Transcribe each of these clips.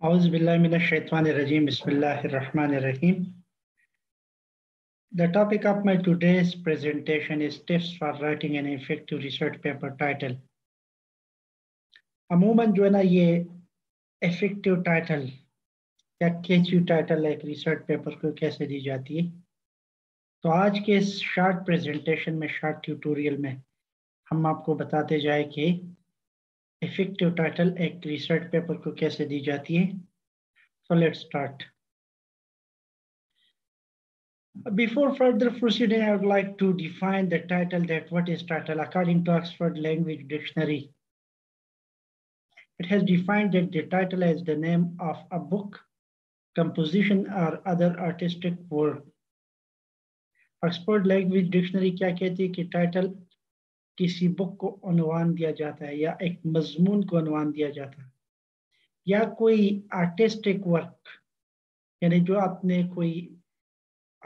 Bismillahirrahmanirrahim. The topic of my today's presentation is tips for writing an effective research paper title. अमूमन जो है ना ये effective title या केचू टाइटल एक रिसर्च पेपर को कैसे दी जाती है तो आज के इस शॉर्ट प्रेजेंटेशन में शॉर्ट ट्यूटोरियल में हम आपको बताते जाए कि इफ़ेक्टिव टाइटल एक रिसर्च पेपर को कैसे दी जाती है? So let start before further proceeding I would like to define the title that what is title according to Oxford language dictionary it has defined that the title is the name of a book composition और other artistic work Oxford language dictionary क्या कहती है कि title किसी book को अनुवान दिया जाता है या एक मजमून को अनुवान दिया जाता है। या कोई आर्टिस्टिक वर्क यानी जो आपने कोई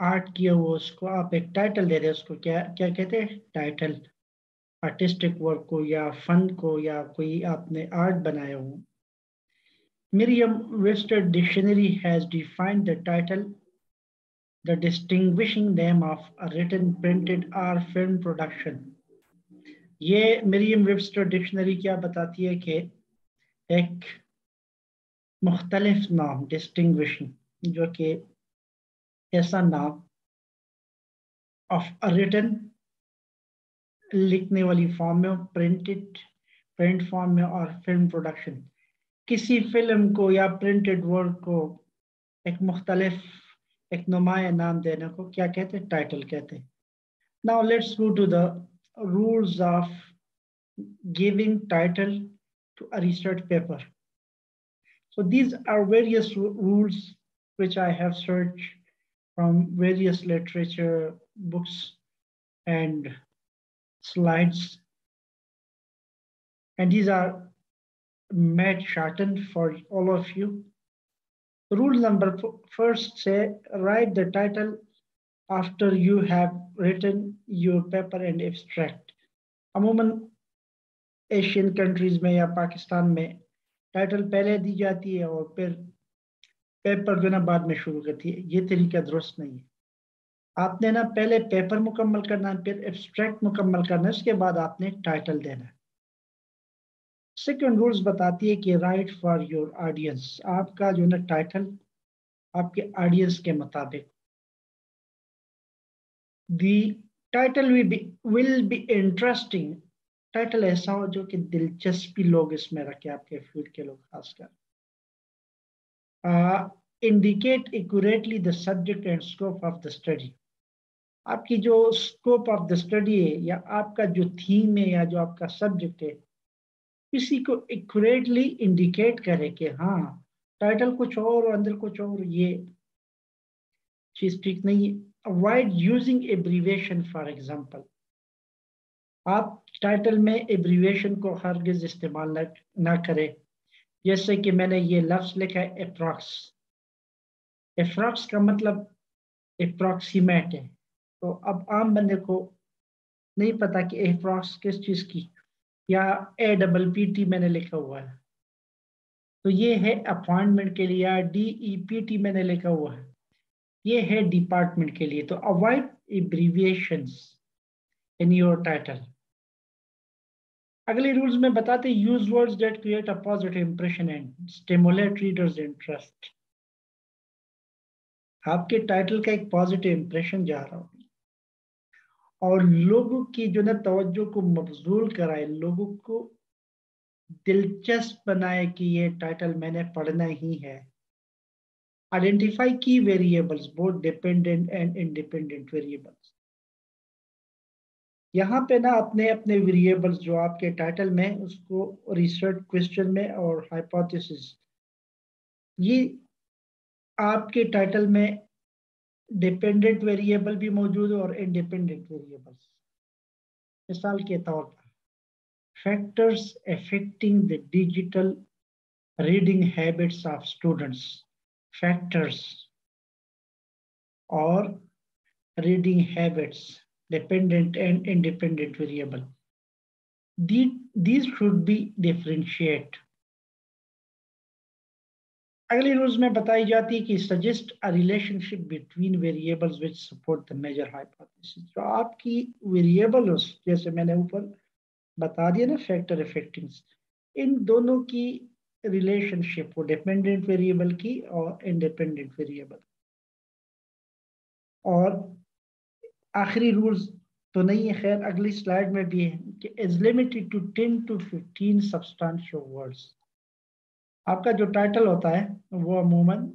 आर्ट किया हुआ उसको आप एक टाइटल दे रहे हैं उसको क्या क्या कहते हैं? टाइटल आर्टिस्टिक वर्क को या फन को या कोई आपने आर्ट बनाया हो। Miriam Webster Dictionary has defined the title the distinguishing name of a written, printed or film production. ये मरियम वेबस्टर डिक्शनरी क्या बताती है कि एक मुख्तलिफ़ नाम डिस्टिंग्विशिंग जो कि ऐसा नाम ऑफ़ रिटन लिखने वाली फॉर्म में प्रिंटेड प्रिंट फॉर्म में और फ़िल्म प्रोडक्शन किसी फ़िल्म को या प्रिंटेड वर्क को एक मुख्तलिफ़, एक नुमाया नाम देने को क्या कहते हैं? टाइटल कहते हैं। Now let's go to the rules of giving title to a research paper. So these are various rules which I have searched from various literature books and slides. And these are made shortened for all of you. Rule number first say, write the title after you have written your paper and abstract. अमूमन Asian countries में या पाकिस्तान में title पहले दी जाती है और फिर paper जो ना बाद में शुरू करती है। ये तरीका दुरुस्त नहीं है। आपने ना पहले पेपर मुकम्मल करना फिर एब्स्ट्रैक्ट मुकम्मल करना है, उसके बाद आपने टाइटल देना है। सेकंड रूल्स बताती है कि राइट फॉर योर ऑडियंस आपका जो ना टाइटल आपके ऑडियंस के मुताबिक। The title will be interesting title ऐसा हो जो कि दिलचस्पी लोग इसमें रखे, आपके फ़ील्ड के लोग, खासकर। Indicate accurately the subject and scope of the study आपकी जो स्कोप ऑफ़ द स्टडी है, या आपका जो थीम है, या जो आपका सब्जेक्ट है, किसी को एक्यूरेटली इंडिकेट करे कि हाँ टाइटल कुछ और, अंदर कुछ और, ये चीज़ ठीक नहीं है। Avoid using abbreviation for example आप टाइटल में एब्रीवेशन को हरगिज इस्तेमाल न, करें। जैसे कि मैंने ये लफ्ज लिखा है अप्रॉक्स अप्रॉक्स का मतलब अप्रॉक्सीमेट है। तो अब आम बंदे को नहीं पता कि अप्रॉक्स किस चीज़ की या ए डबल पी टी मैंने लिखा हुआ है। तो ये है अपॉइंटमेंट के लिए डी ई पी टी मैंने लिखा हुआ है। ये है डिपार्टमेंट के लिए तो avoid abbreviations in your title अगले रूल्स में बताते use words that create a positive impression and stimulate readers interest आपके टाइटल का एक पॉजिटिव इंप्रेशन जा रहा हो और लोगों की जो ना, तवज्जो को मबजूल कराए, लोगों को दिलचस्प बनाए कि ये टाइटल मैंने पढ़ना ही है। Identify key variables both dependent and independent variables यहाँ पे ना अपने अपने वेरिएबल्स जो आपके टाइटल में उसको रिसर्च क्वेश्चन में और हाइपोथेसिस ये आपके टाइटल में डिपेंडेंट वेरिएबल भी मौजूद है और इंडिपेंडेंट वेरिएबल्स मिसाल के तौर पर factors affecting the digital reading habits of students factors और reading habits dependent and independent variable. These should be differentiate. अगली रूल्स में बताई जाती है कि suggest a relationship between variables which support the major hypothesis जो आपकी वेरिएबल जैसे मैंने ऊपर बता दिया ना फैक्टर इफेक्टिंग इन दोनों की रिलेशनशिप हो डिपेंडेंट वेरिएबल की और इंडिपेंडेंट वेरिएबल और आखिरी रूल्स तो नहीं है, खैर, अगली स्लाइड में भी है कि is limited to ten to fifteen substantial words आपका जो टाइटल होता है, वो अमूमन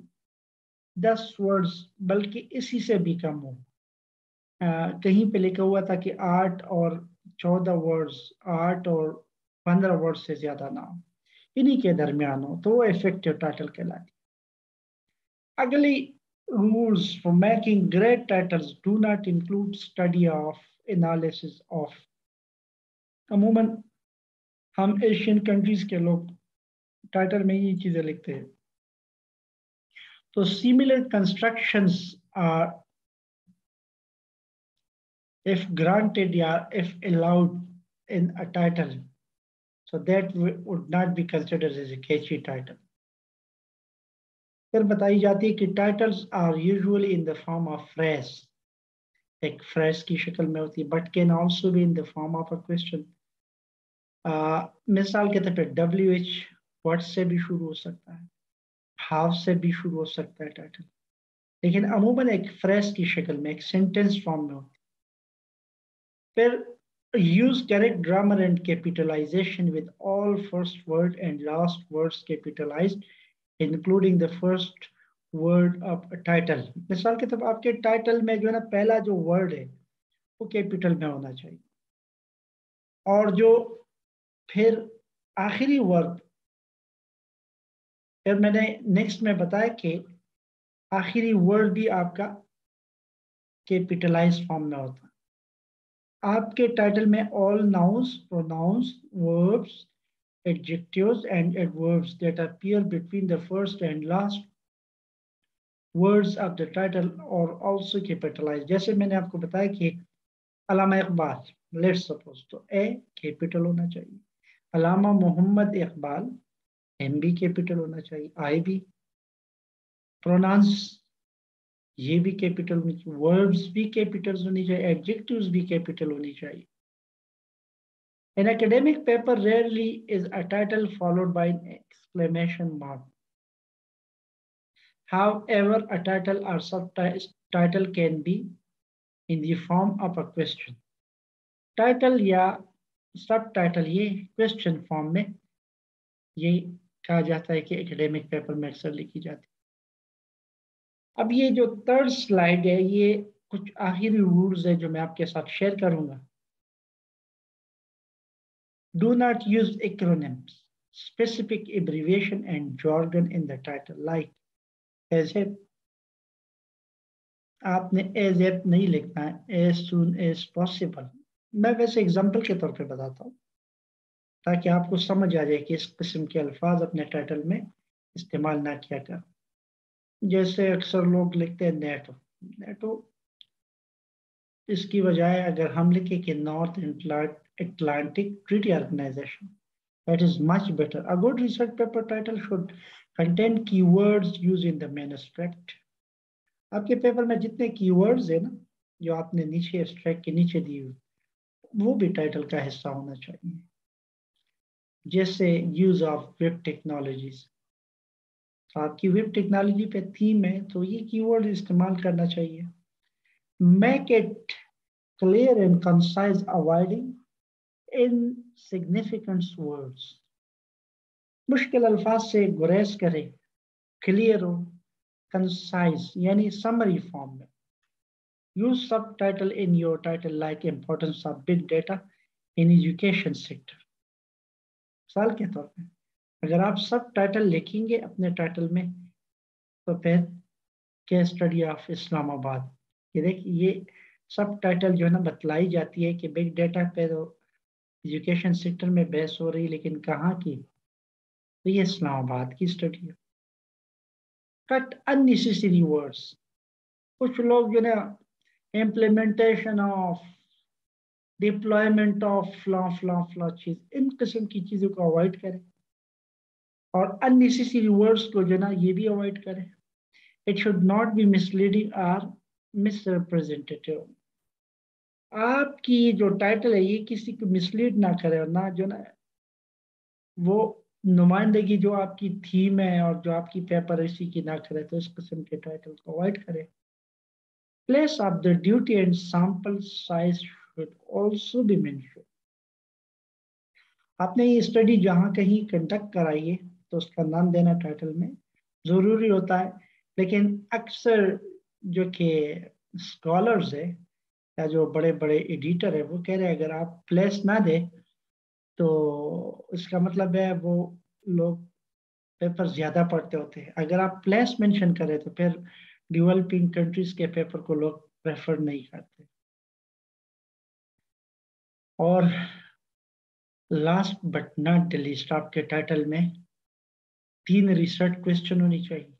दस वर्ड्स बल्कि इसी से भी कम हो। कहीं पे लिखा हुआ था कि आठ और चौदह वर्ड्स आठ और पंद्रह वर्ड्स से ज़्यादा ना हो। इन्हीं के दरमियान हो तो वो इफ़ेक्टिव टाइटल कहलाती अगली rules for making great title do not include study of analysis of अमूमन, हम एशियन कंट्रीज़ के लोग टाइटल में ये चीज़ें लिखते हैं। तो similar construction are if granted या if allowed in a title so that would not be considered as a catchy title. फिर बताई जाती है कि titles are usually in the form of phrase एक फ्रेस की शक्ल में होती है but can also be in the form of a question मिसाल के तौर पर डब्ल्यू एच वर्ड से भी शुरू हो सकता है हाफ़ से भी शुरू हो सकता है टाइटल लेकिन अमूमन एक फ्रेस की शक्ल में एक सेंटेंस फॉर्म में होती है फिर use correct grammar and capitalisation with all first word and last words capitalised including the first word of title मिसाल के तौर आपके टाइटल में जो है ना, पहला जो वर्ड है, वो कैपिटल में होना चाहिए। और जो फिर आखिरी वर्ड फिर मैंने नेक्स्ट में बताया कि आखिरी वर्ड भी आपका कैपिटलाइज फॉर्म में होता है। आपके टाइटल में all nouns pronouns verbs adjectives and adverbs that appear between the first and last words of the title are also capitalized. जैसे मैंने आपको बताया कि अलामा इकबाल लेट्स सपोज़ तो ए कैपिटल होना चाहिए। अलामा मोहम्मद इकबाल एम भी कैपिटल होना चाहिए। आई भी प्रोनाउंस ये भी कैपिटल होनी चाहिए वर्ब्स भी कैपिटल होनी चाहिए एडजेक्टिव भी कैपिटल होनी चाहिए। An academic paper rarely is a title followed by explanation mark however a title or subtitle can be in them of a question title या सब टाइटल ये क्वेश्चन फॉर्म में यही कहा जाता है कि एकेडेमिक पेपर में अक्सर लिखी जाती है। अब ये जो थर्ड स्लाइड है ये कुछ आखिरी रूल्स है जो मैं आपके साथ शेयर करूँगा। Do not use acronyms, specific abbreviation and jargon in the title. Like as if आपने एज एप नहीं लिखना है एज सुन एज पॉसिबल मैं वैसे एग्ज़ाम्पल के तौर पे बताता हूँ ताकि आपको समझ आ जाए कि इस किस्म के अल्फाज अपने टाइटल में इस्तेमाल ना किया कर। जैसे अक्सर लोग लिखते हैं नेटो। नेटो इसकी बजाय अगर हम लिखे कि North Atlantic Treaty Organization, that is much better. A good research paper title should contain keywords use in the main आपके पेपर में जितने की कीवर्ड्स है ना, जो आपने नीचे एक्सट्रैक्ट के नीचे दिए हुए, वो भी टाइटल का हिस्सा होना चाहिए। जैसे यूज़ ऑफ़ वेब टेक्नोलॉजीज़ तो आपकी वेब टेक्नोलॉजी पे थीम है तो ये कीवर्ड इस्तेमाल करना चाहिए। Make it clear and concise avoiding insignificant words मुश्किल अल्फाज से गुरेज करें क्लियर हो कंसाइज यानी समरी फॉर्म में। Use subtitle in your title like importance of big data in education sector साल के तौर पे। अगर आप सब टाइटल लिखेंगे अपने टाइटल में तो फिर केस स्टडी ऑफ़ इस्लामाबाद ये देखिए ये सब टाइटल जो है ना, बतलाई जाती है कि बिग डेटा पे तो एजुकेशन सेक्टर में बहस हो रही, लेकिन कहाँ की? तो ये इस्लामाबाद की स्टडी है। कट अननेसेसरी वर्ड्स कुछ लोग जो ना इम्प्लीमेंटेशन ऑफ़ डिप्लॉयमेंट ऑफ़ फ्ला फ्ला फ्ला चीज़, इन किस्म की चीज़ों को अवॉइड करें। और अननेसेसरी वर्ड्स को जो ना, ये भी अवॉइड करें। It should not be misleading or misrepresentative आपकी जो टाइटल है, ये किसी को मिसलीड ना करे और ना जो ना, वो नुमाइंदगी जो आपकी थीम है और जो आपकी पेपर इसी की ना करे तो इस किस्म के टाइटल को अवॉइड करें। Place of the duty and sample size should also be mention आपने ये स्टडी जहाँ कहीं कंडक्ट कराई है तो उसका नाम देना टाइटल में ज़रूरी होता है। लेकिन अक्सर जो कि स्कॉलर्स है या जो बड़े बड़े एडिटर है, वो कह रहे हैं, अगर आप प्लेस ना दे तो इसका मतलब है वो लोग पेपर ज़्यादा पढ़ते होते हैं। अगर आप प्लेस मेंशन करें तो फिर डेवलपिंग कंट्रीज़ के पेपर को लोग प्रेफर नहीं करते और last but not the least आपके टाइटल में तीन रिसर्च क्वेश्चन होनी चाहिए।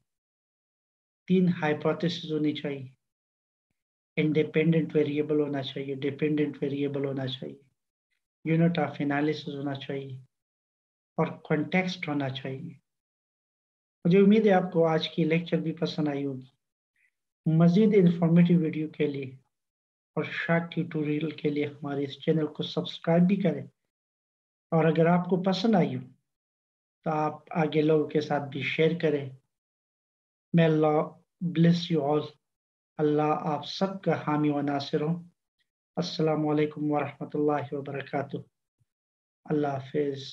तीन हाइपोथेसिस होनी चाहिए। इंडिपेंडेंट वेरिएबल होना चाहिए डिपेंडेंट वेरिएबल होना चाहिए। यूनिट ऑफ़ एनालिसिस होना चाहिए और कॉन्टेक्स्ट होना चाहिए। मुझे उम्मीद है आपको आज की लेक्चर भी पसंद आई होगी। मज़ीद इंफॉर्मेटिव वीडियो के लिए और शार्ट ट्यूटोरियल के लिए हमारे इस चैनल को सब्सक्राइब भी करें। और अगर आपको पसंद आई हो तो आप आगे लोगों के साथ भी शेयर करें। मैं अल्लाह ब्लेस यू ऑल अल्लाह आप सब का हामी व नासिर हो। असलकम वालेकुम वरहमतुल्लाहि व अल्लाह हाफिज़।